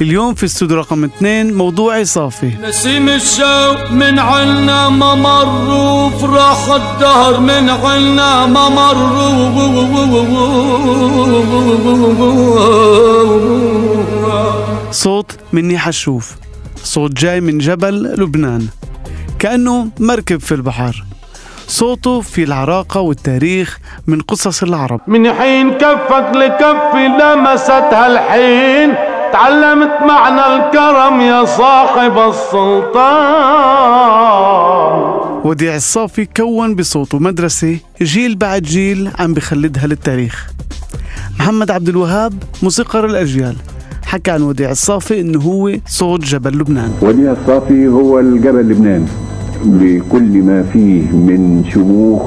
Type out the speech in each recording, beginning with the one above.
اليوم في استوديو رقم اثنين موضوعي صافي نسيم الشوق من عنا ما مر وفراح الدهر من عنا ما مر صوت مني حشوف صوت جاي من جبل لبنان كأنه مركب في البحر. صوته في العراقة والتاريخ من قصص العرب. من حين كفك لكفي لمستها الحين. تعلمت معنى الكرم يا صاحب السلطان. وديع الصافي كون بصوته مدرسة جيل بعد جيل عم بخلدها للتاريخ. محمد عبد الوهاب موسيقار الأجيال. حكى عن وديع الصافي إنه هو صوت جبل لبنان. وديع الصافي هو الجبل لبنان. بكل ما فيه من شموخ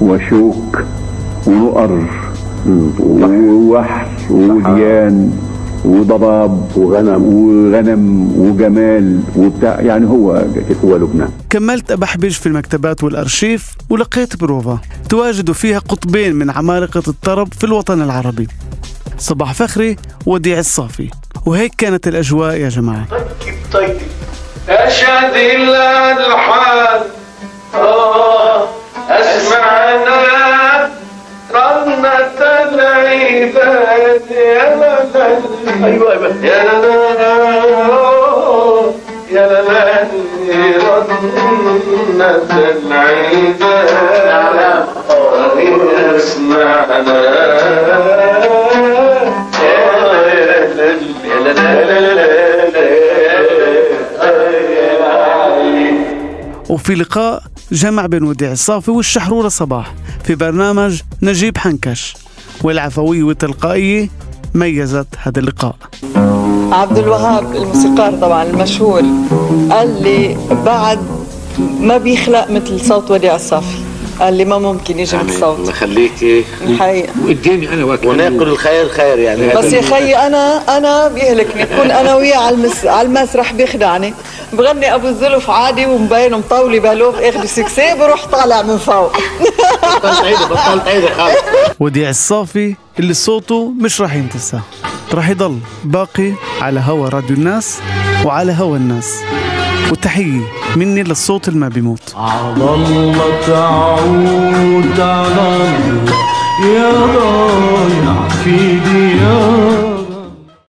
وشوك ونقر ووحر وديان. وضباب وغنم وغنم وجمال وبتاع. يعني هو هو لبنان. كملت أبحبج في المكتبات والأرشيف ولقيت بروفا. تواجد فيها قطبين من عمالقة الطرب في الوطن العربي. صباح فخري وديع الصافي. وهيك كانت الأجواء يا جماعة. طيب طيب. أشهد إلا يا لا أيوة أيوة. يا رنة اسمعنا وفي لقاء جمع بين وديع الصافي والشحرورة صباح في برنامج نجيب حنكش. والعفوية والتلقائية ميزت هذا اللقاء. عبد الوهاب الموسيقار طبعا المشهور قال لي بعد ما بيخلق مثل صوت وديع الصافي قال لي ما ممكن يجي مثل صوت الله يخليكي الحقيقة. وقدامي أنا واكل وناكل الخير خير يعني. بس يا خيي أنا أنا بيهلكني. بكون أنا وياه على المس على المسرح بيخدعني. بغني أبو الزلف عادي ومبين مطولي بالوف اخذ سكسي بروح طالع من فوق. بطلت عيدي بطلت عيدي خالص. وديع الصافي اللي صوته مش راح ينتسى. راح يضل باقي على هوا راديو الناس وعلى هوا الناس. وتحية مني للصوت اللي ما بيموت. عضل تعود على يا ضايع في ديار